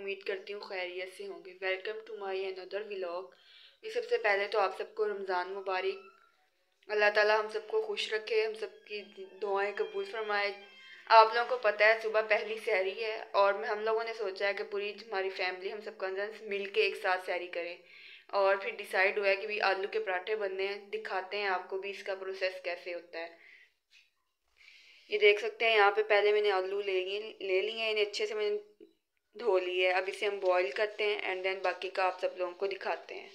उम्मीद करती हूँ खैरियत से होंगे। Welcome to my another vlog ये सबसे पहले तो आप सबको रमज़ान मुबारक। अल्लाह ताला हम सबको खुश रखे, हम सबकी दुआएँ कबूल फरमाए। आप लोगों को पता है सुबह पहली सहरी है और हम लोगों ने सोचा है कि पूरी हमारी फैमिली हम सब कज़न मिल के एक साथ सहरी करें और फिर डिसाइड हुआ है कि भी आलू के पराठे बनने हैं। दिखाते हैं आपको भी इसका प्रोसेस कैसे होता है। ये देख सकते हैं, यहाँ पे पहले मैंने आलू ले लिए ले लिए इन्हें अच्छे से मैंने धो लिए है अब इसे हम बॉईल करते हैं एंड देन बाकी का आप सब लोगों को दिखाते हैं।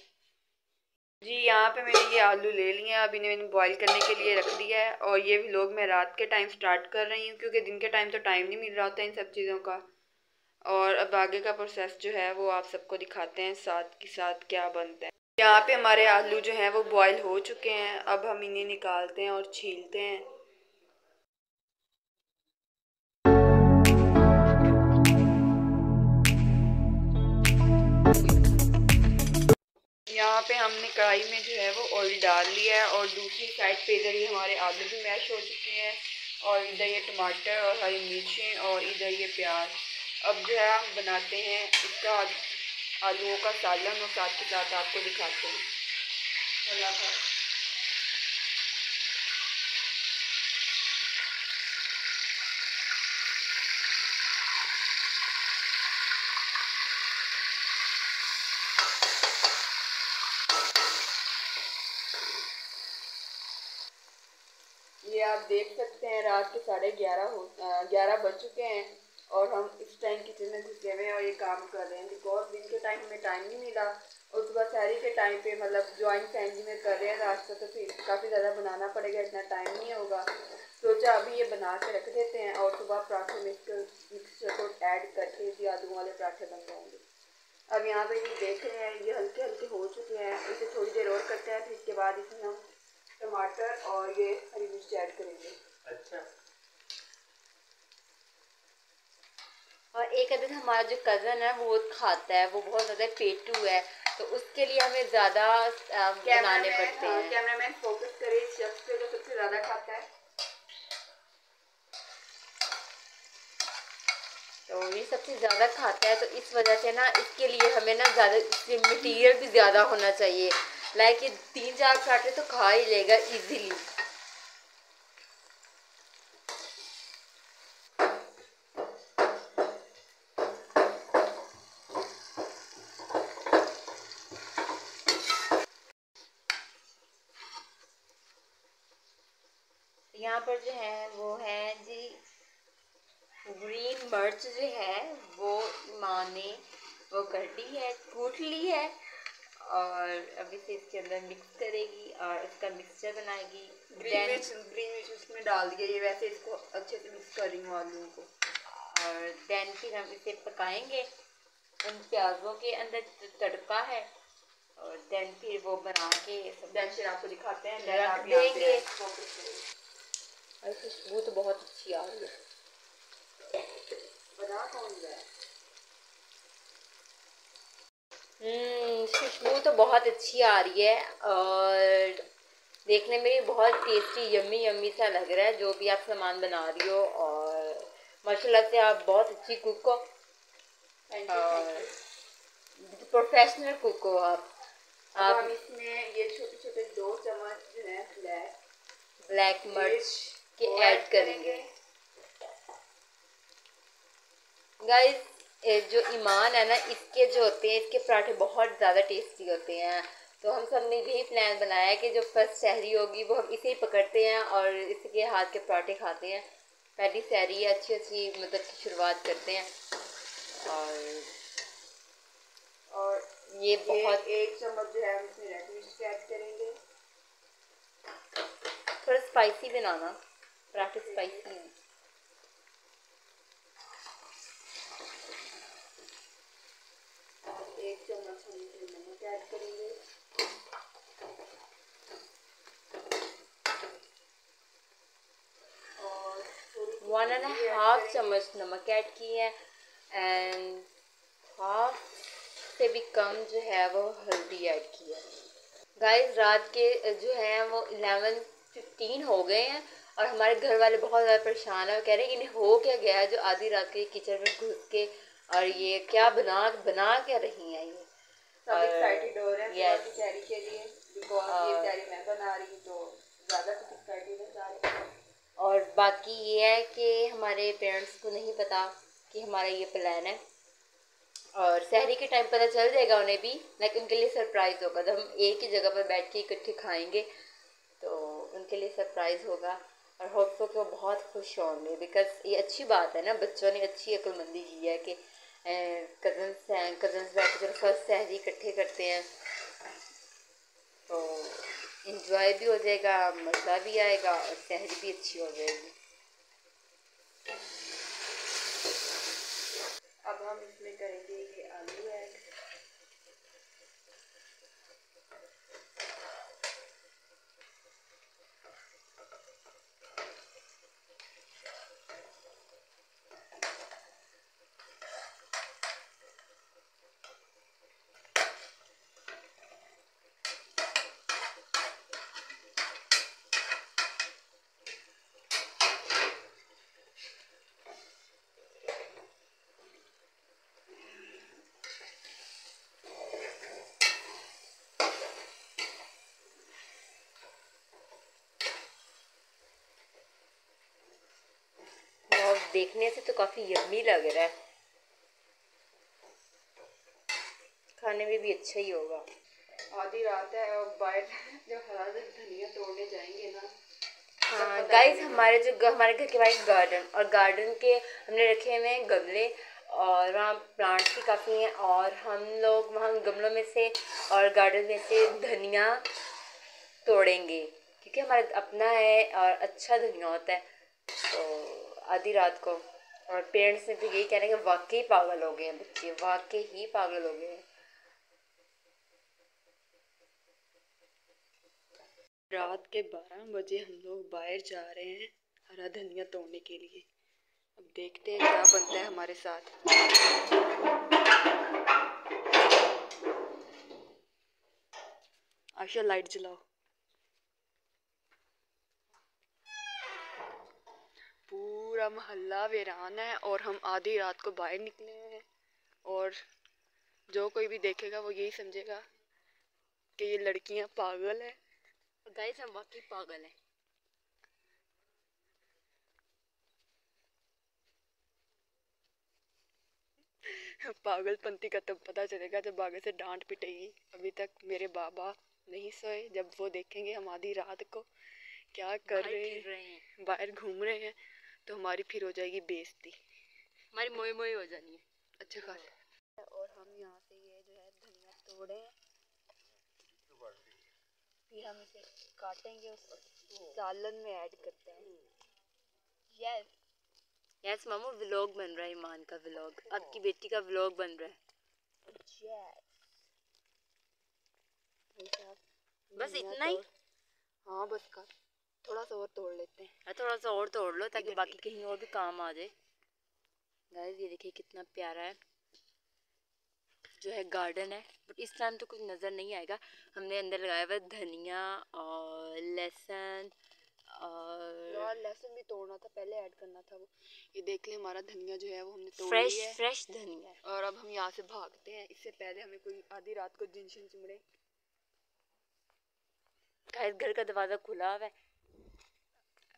जी, यहाँ पे मैंने ये आलू ले लिए हैं अब इन्हें मैंने बॉईल करने के लिए रख दिया है और ये व्लॉग मैं रात के टाइम स्टार्ट कर रही हूँ क्योंकि दिन के टाइम तो टाइम नहीं मिल रहा होता इन सब चीज़ों का। और अब आगे का प्रोसेस जो है वो आप सबको दिखाते हैं, साथ के साथ क्या बनता है। यहाँ पे हमारे आलू जो हैं वो बॉयल हो चुके हैं, अब हम इन्हें निकालते हैं और छीलते हैं। यहाँ पे हमने कढ़ाई में जो है वो ऑयल डाल लिया है और दूसरी साइड पे इधर ये हमारे आलू भी मैश हो चुके हैं और इधर ये टमाटर और हरी मिर्चें और इधर ये प्याज। अब जो है हम बनाते हैं इसका आलूओं का सालन और साथ के साथ आपको दिखाते हैं। अल्लाह देख सकते हैं, रात के साढ़े ग्यारह हो ग्यारह बज चुके हैं और हम इस टाइम किचन में घुसे हुए हैं और ये काम कर रहे हैं। बिकॉज़ दिन के टाइम हमें टाइम नहीं मिला और सुबह शहरी के टाइम पे मतलब ज्वाइंट फैमिली में कर रहे हैं रास्ता तो फिर काफ़ी ज़्यादा बनाना पड़ेगा, इतना टाइम नहीं होगा। सोचा अभी ये बना के रख देते हैं और सुबह पराठे मिक्स मिक्सचर को ऐड करके इसी आलू वाले पराठे बन जाएँगे। अब यहाँ पे ये देख रहे हैं, ये हल्के हल्के हो चुके हैं। इसे थोड़ी देर और करते हैं, फिर इसके बाद इसमें हम टमाटर और ये हरी मिर्च ऐड करेंगे अच्छा और एक अदर हमारा जो कज़न है वो खाता है वो बहुत ज़्यादा पेटू है तो उसके लिए हमें ज़्यादा बनाने पड़ते हैं कैमरामैन फोकस करे इस शख्स पे जो सबसे ज़्यादा खाता है। तो ये सबसे ज़्यादा खाता है तो इस वजह से ना इसके लिए हमें ना ज़्यादा मटेरियल भी ज़्यादा होना चाहिए। लाइक ये तीन चार पराठे तो खा ही लेगा इजीली यहाँ पर जो है वो है जी ग्रीन मर्च जो है वो माँ ने वो कर ली है कूट ली है और अभी से इसके अंदर मिक्स करेगी और इसका मिक्सचर बनाएगी। ग्रीन मिर्च ग्रीन मिर्च उसमें डाल दिया ये वैसे इसको अच्छे से मिक्स कर रही हूँ आलू को। और देन फिर हम इसे पकाएँगे। उन प्याज़ों के अंदर तड़का है और देन फिर वो बना के सब देन फिर आपको दिखाते हैं रख देंगे। और खुशबू तो बहुत अच्छी आ रही है। बना कौन है? खुशबू तो बहुत अच्छी आ रही है और देखने में भी बहुत टेस्टी यम्मी यम्मी सा लग रहा है जो भी आप सामान बना रही हो और माशाल्लाह से आप बहुत अच्छी कुक हो। और प्रोफेशनल कुक हो आप। आप हम इसमें ये छोटे छोटे दो चम्मच जो है ब्लैक ब्लैक मर्च के ऐड करेंगे। गाइस जो ईमान है ना इसके जो होते हैं इसके पराठे बहुत ज़्यादा टेस्टी होते हैं। तो हम सबने यही प्लान बनाया है कि जो फ़र्स्ट शहरी होगी वो हम इसे ही पकड़ते हैं और इसके हाथ के पराठे खाते हैं। पहली शहरी अच्छी अच्छी मतलब की शुरुआत करते हैं। और और ये बहुत एक चम्मच जो है हम इसमें रेड मिर्च ऐड करेंगे। थोड़ा स्पाइसी बनाना। पराठे स्पाइसी हैं। वन एंड हाफ़ चम्मच नमक ऐड की है एंड हाफ़ से भी कम जो है वो हल्दी ऐड की है। गाइस रात के जो है वो इलेवन फिफ्टीन हो गए हैं, और हमारे घर वाले बहुत ज़्यादा परेशान है कह रहे हैं इन्हें हो क्या गया है जो आधी रात के किचन में घुस के और ये क्या बना बना क्या रही हैं ये? सब एक्साइटेड हो रहे हैं yes. तैयारी के लिए बिकॉज़ ये तैयारी मैं बना रही हूँ तो ज़्यादा एक्साइटेड है। सारे और बाकी ये है कि हमारे पेरेंट्स को नहीं पता कि हमारा ये प्लान है। और शहरी के टाइम पता चल जाएगा उन्हें भी लाइक उनके लिए सरप्राइज़ होगा। जब हम एक ही जगह पर बैठ के इकट्ठे खाएँगे तो उनके लिए सरप्राइज़ होगा। और होप सो कि वो बहुत खुश होंगे बिकॉज़ ये अच्छी बात है ना बच्चों ने अच्छी अक्लमंदी की है कि कज़न्स हैं कज़न्स बैठ कर फ़र्स्ट सहरी इकट्ठे करते हैं। तो इंजॉय भी हो जाएगा, मज़ा भी आएगा और सहरी भी अच्छी हो जाएगी। अब हम इसमें करेंगे ये आलू ऐड देखने से तो काफ़ी यम्मी लग रहा है। खाने में भी अच्छा ही होगा। आधी रात है और बाहर जब हरा धनिया तोड़ने जाएँगे ना हाँ गाइस हमारे जो हमारे घर के बाहर गार्डन और गार्डन के हमने रखे हुए हैं गमले और वहाँ प्लांट्स भी काफ़ी हैं और हम लोग वहाँ गमलों में से और गार्डन में से धनिया तोड़ेंगे क्योंकि हमारा अपना है और अच्छा धनिया होता है तो आधी रात को। और पेरेंट्स ने भी यही कह रहे हैं कि वाकई पागल हो गए हैं बच्चे, वाकई ही पागल हो गए हैं। रात के बारह बजे हम लोग बाहर जा रहे हैं हरा धनिया तोड़ने के लिए। अब देखते हैं क्या बनता है हमारे साथ। आशा लाइट जलाओ। पूरा मोहल्ला वीरान है और हम आधी रात को बाहर निकले हैं और जो कोई भी देखेगा वो यही समझेगा कि ये लड़कियाँ पागल हैं। गाइस हम वाकई पागल हैं। पागलपंती का तब पता चलेगा जब आगे से डांट पिटेगी। अभी तक मेरे बाबा नहीं सोए। जब वो देखेंगे हम आधी रात को क्या कर रहे हैं। बाहर घूम रहे हैं तो हमारी फिर हो जाएगी बेइज्जती। हमारी मोई मोई हो जानी है। अच्छा खासा। और हम यहाँ से ये जो है धनिया तोड़े। फिर हम इसे काटेंगे सालन में ऐड करते हैं। यस यस मामू व्लॉग बन रहा है ईमान का व्लॉग आपकी बेटी का व्लॉग बन रहा है। यस बस इतना ही? हाँ बस का। थोड़ा सा और तोड़ लेते हैं। हाँ थोड़ा सा और तोड़ लो ताकि बाकी कहीं और भी काम आ जाए। गाइस ये देखिए कितना प्यारा है। जो है गार्डन है। बट इस टाइम तो कुछ नज़र नहीं आएगा। हमने अंदर लगाया हुआ धनिया और लहसुन और लहसुन भी तोड़ना था पहले ऐड करना था वो। ये देख ले हमारा धनिया जो है वो हमने तोड़ फ्रेश लिया है। फ्रेश धनिया। और अब हम यहाँ से भागते हैं। इससे पहले हमें कोई आधी रात को जिनशन चिमड़े घर का दरवाज़ा खुला हुआ है।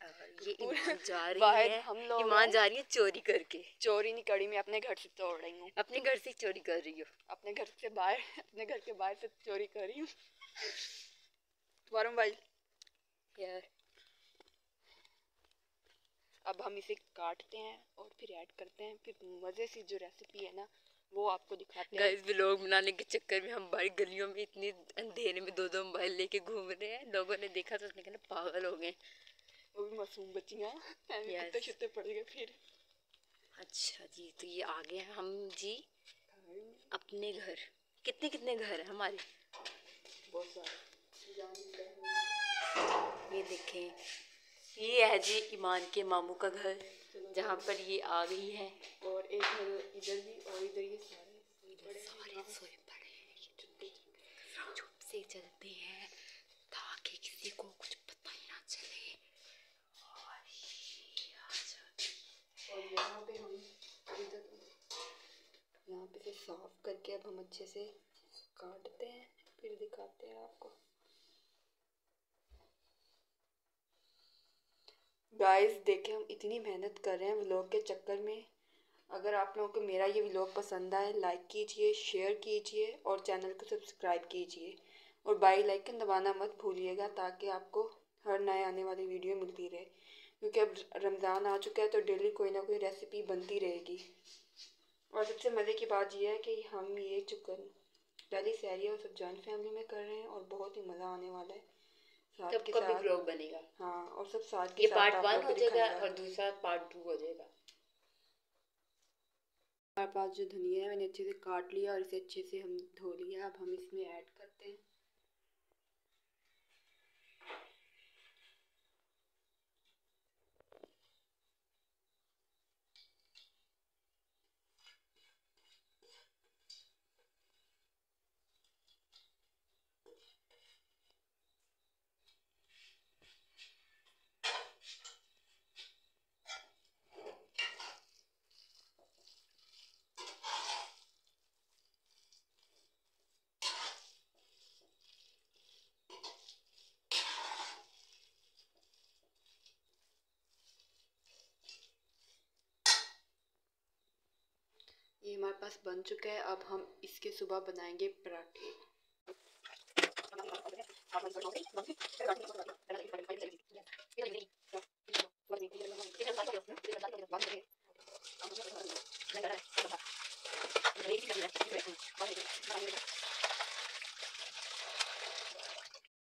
ये ईमान जा रही है हम लोग ईमान जा रही है चोरी करके। चोरी नहीं करी मैं अपने घर से तोड़ रही हूँ। अपने घर से चोरी कर रही हूँ। अपने घर से बाहर अपने घर के बाहर से चोरी कर रही हूँ। तुम्हारा मोबाइल यार अब हम इसे काटते हैं और फिर ऐड करते हैं। फिर मज़े से जो रेसिपी है ना वो आपको दिखाते हैं। गाइस व्लॉग बनाने के चक्कर में हम बाहर गलियों में इतनी अंधेरे में दो दो मोबाइल लेके घूम रहे हैं। लोगों ने देखा तो उसने कहना पागल हो गए। वो भी मासूम बच्चियाँ yes. छुट्टे पड़ गए फिर? अच्छा जी तो ये आ गए हम जी। अपने घर। कितने कितने घर हैं हमारे? बहुत सारे। ये देखें। ये है जी ईमान के मामू का घर जहाँ पर ये आ गई है। और एक इधर भी और इधर ये सारे। सारे सोए पड़े हैं। चुप से चलते हैं ताकि किसी को कुछ पता ही ना चले और यहाँ पे हम यहाँ पे से साफ़ करके अब हम अच्छे से काटते हैं, फिर दिखाते हैं आपको। गाइस देखें हम इतनी मेहनत कर रहे हैं व्लॉग के चक्कर में। अगर आप लोगों को मेरा ये व्लॉग पसंद आए लाइक कीजिए शेयर कीजिए और चैनल को सब्सक्राइब कीजिए। और बाई लाइकन दबाना मत भूलिएगा ताकि आपको हर नए आने वाली वीडियो मिलती रहे। क्योंकि अब रमज़ान आ चुका है तो डेली कोई ना कोई रेसिपी बनती रहेगी। और सबसे मज़े की बात यह है कि हम ये चिकन पहली सैरी और सब जॉइंट फैमिली में कर रहे हैं और बहुत ही मज़ा आने वाला है। साथ के साथ ब्लॉग बनेगा। हाँ और सब साथ के ये पार्ट वन हो जाएगा और दूसरा पार्ट टू हो जाएगा। हमारे पास जो धनिया है मैंने अच्छे से काट लिया और इसे अच्छे से हम धो लिया। अब हम इसमें ऐड करते हैं। हमारे पास बन चुका है, अब हम इसके सुबह बनाएँगे पराठे।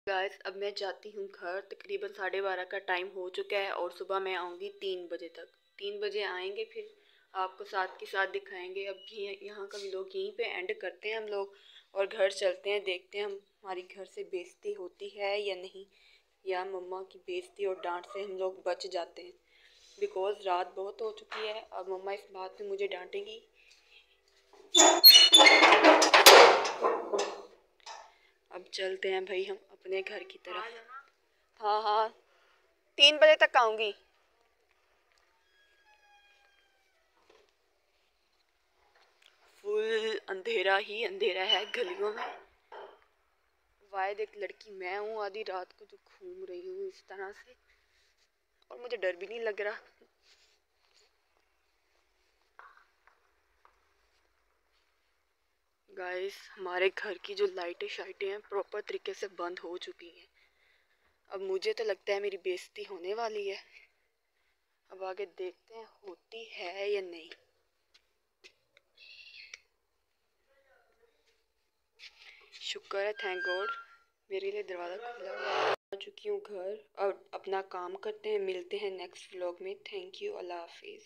गाइस अब मैं जाती हूँ घर। तकरीबन साढ़े बारह का टाइम हो चुका है और सुबह मैं आऊँगी तीन बजे तक। तीन बजे आएँगे फिर। आपको साथ के साथ दिखाएँगे। अब ये, यहाँ का लोग यहीं पे एंड करते हैं हम लोग और घर चलते हैं, देखते हैं हम हमारी घर से बेइज्जती होती है या नहीं, या मम्मा की बेइज्जती और डांट से हम लोग बच जाते हैं। बिकॉज़ रात बहुत हो चुकी है, अब मम्मा इस बात पे मुझे डांटेंगी। अब चलते हैं भाई हम अपने घर की तरफ़। हाँ हाँ। तीन बजे तक आऊँगी। फुल अंधेरा ही अंधेरा है, गलियों में। वायद एक लड़की, मैं हूँ आधी रात को जो घूम रही हूँ इस तरह से। और मुझे डर भी नहीं लग रहा। गाइस हमारे घर की जो लाइटें शाइटें हैं प्रॉपर तरीके से बंद हो चुकी हैं। अब मुझे तो लगता है मेरी बेइज्जती होने वाली है। अब आगे देखते हैं, होती है या नहीं। शुक्र है थैंक गॉड मेरे लिए दरवाज़ा खुला हुआ आ चुकी हूँ घर और अपना काम करते हैं, मिलते हैं नेक्स्ट व्लॉग में। थैंक यू अल्लाह हाफिज़